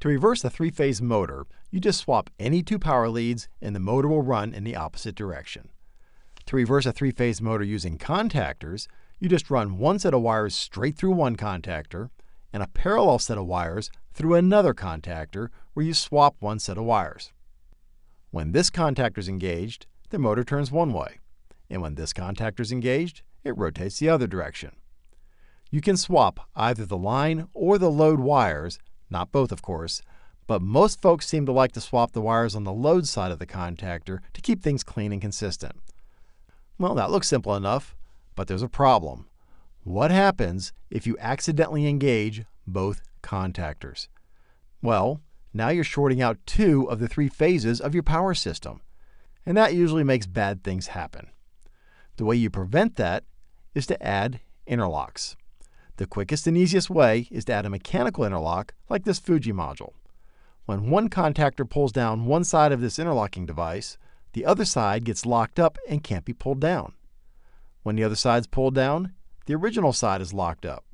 To reverse a three-phase motor, you just swap any two power leads and the motor will run in the opposite direction. To reverse a three-phase motor using contactors, you just run one set of wires straight through one contactor and a parallel set of wires through another contactor where you swap one set of wires. When this contactor is engaged, the motor turns one way, and when this contactor is engaged, it rotates the other direction. You can swap either the line or the load wires not both, of course, but most folks seem to like to swap the wires on the load side of the contactor to keep things clean and consistent. Well, that looks simple enough, but there's a problem. What happens if you accidentally engage both contactors? Well, now you're shorting out two of the three phases of your power system, and that usually makes bad things happen. The way you prevent that is to add interlocks. The quickest and easiest way is to add a mechanical interlock like this Fuji module. When one contactor pulls down one side of this interlocking device, the other side gets locked up and can't be pulled down. When the other side's pulled down, the original side is locked up.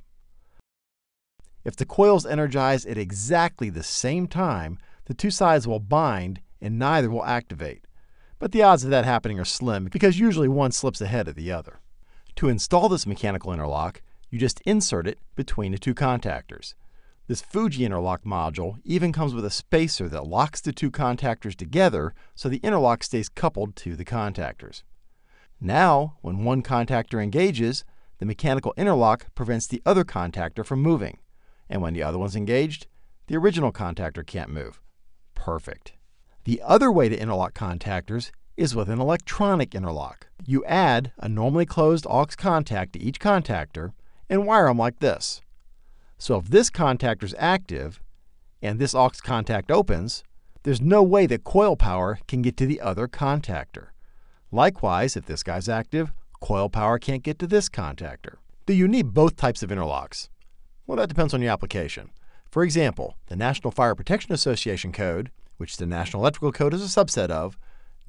If the coils energize at exactly the same time, the two sides will bind and neither will activate. But the odds of that happening are slim because usually one slips ahead of the other. To install this mechanical interlock, you just insert it between the two contactors. This Fuji interlock module even comes with a spacer that locks the two contactors together so the interlock stays coupled to the contactors. Now, when one contactor engages, the mechanical interlock prevents the other contactor from moving. And when the other one's engaged, the original contactor can't move. Perfect. The other way to interlock contactors is with an electronic interlock. You add a normally closed aux contact to each contactor and wire them like this. So if this contactor is active and this aux contact opens, there's no way that coil power can get to the other contactor. Likewise, if this guy's active, coil power can't get to this contactor. Do you need both types of interlocks? Well, that depends on your application. For example, the National Fire Protection Association code, which the National Electrical Code is a subset of,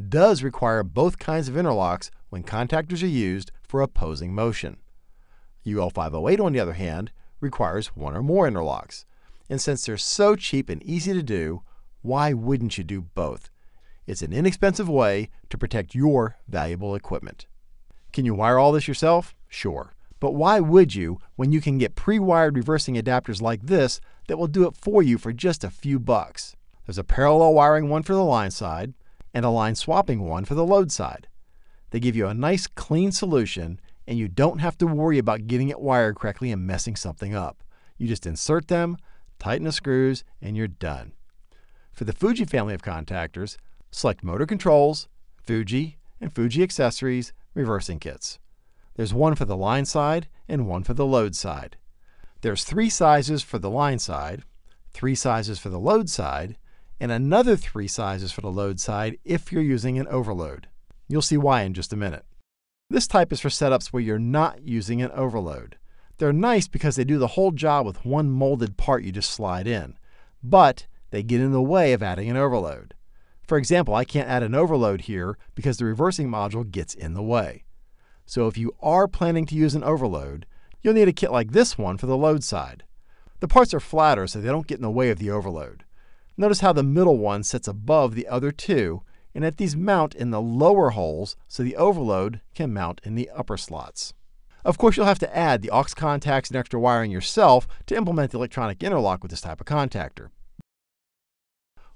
does require both kinds of interlocks when contactors are used for opposing motion. UL 508, on the other hand, requires one or more interlocks. And since they're so cheap and easy to do, why wouldn't you do both? It's an inexpensive way to protect your valuable equipment. Can you wire all this yourself? Sure. But why would you when you can get pre-wired reversing adapters like this that will do it for you for just a few bucks? There's a parallel wiring one for the line side and a line swapping one for the load side. They give you a nice clean solution and you don't have to worry about getting it wired correctly and messing something up. You just insert them, tighten the screws, and you're done. For the Fuji family of contactors, select Motor Controls, Fuji, and Fuji Accessories reversing kits. There's one for the line side and one for the load side. There's three sizes for the line side, three sizes for the load side, and another three sizes for the load side if you're using an overload. You'll see why in just a minute. This type is for setups where you're not using an overload. They're nice because they do the whole job with one molded part you just slide in, but they get in the way of adding an overload. For example, I can't add an overload here because the reversing module gets in the way. So if you are planning to use an overload, you'll need a kit like this one for the load side. The parts are flatter so they don't get in the way of the overload. Notice how the middle one sits above the other two and that these mount in the lower holes so the overload can mount in the upper slots. Of course, you'll have to add the aux contacts and extra wiring yourself to implement the electronic interlock with this type of contactor.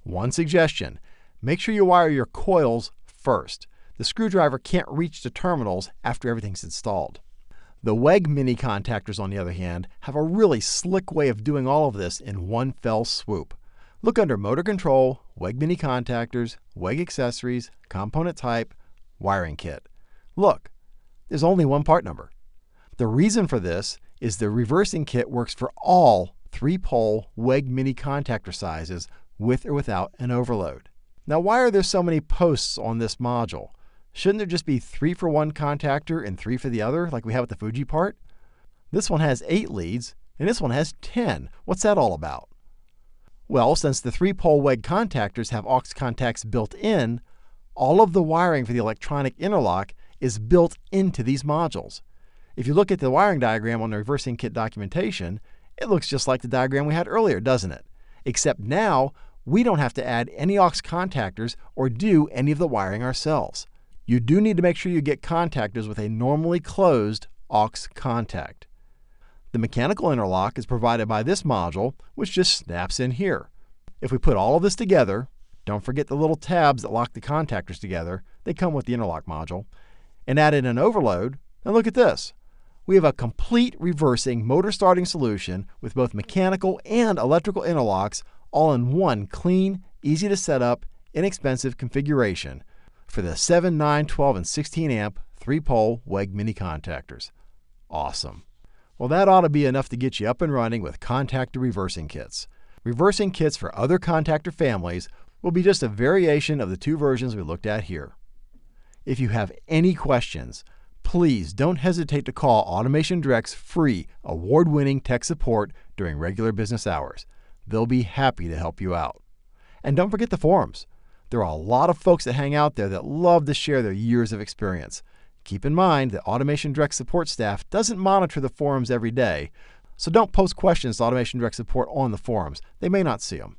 One suggestion, make sure you wire your coils first. The screwdriver can't reach the terminals after everything's installed. The WEG mini contactors, on the other hand, have a really slick way of doing all of this in one fell swoop. Look under Motor Control, WEG Mini Contactors, WEG Accessories, Component Type, Wiring Kit. Look, there's only one part number. The reason for this is the reversing kit works for all three-pole WEG Mini contactor sizes with or without an overload. Now why are there so many posts on this module? Shouldn't there just be three for one contactor and three for the other, like we have with the Fuji part? This one has eight leads, and this one has 10. What's that all about? Well, since the three-pole WEG contactors have aux contacts built in, all of the wiring for the electronic interlock is built into these modules. If you look at the wiring diagram on the reversing kit documentation, it looks just like the diagram we had earlier, doesn't it? except now we don't have to add any aux contactors or do any of the wiring ourselves. You do need to make sure you get contactors with a normally closed aux contact. The mechanical interlock is provided by this module, which just snaps in here. If we put all of this together, don't forget the little tabs that lock the contactors together, they come with the interlock module, and add in an overload, and look at this. We have a complete reversing motor starting solution with both mechanical and electrical interlocks all in one clean, easy to set up, inexpensive configuration for the 7, 9, 12, and 16 amp 3 pole WEG mini contactors. Awesome. Well, that ought to be enough to get you up and running with contactor reversing kits. Reversing kits for other contactor families will be just a variation of the two versions we looked at here. If you have any questions, please don't hesitate to call AutomationDirect's free, award winning tech support during regular business hours. They'll be happy to help you out. And don't forget the forums. There are a lot of folks that hang out there that love to share their years of experience. Keep in mind that AutomationDirect support staff doesn't monitor the forums every day, so don't post questions to AutomationDirect support on the forums. They may not see them.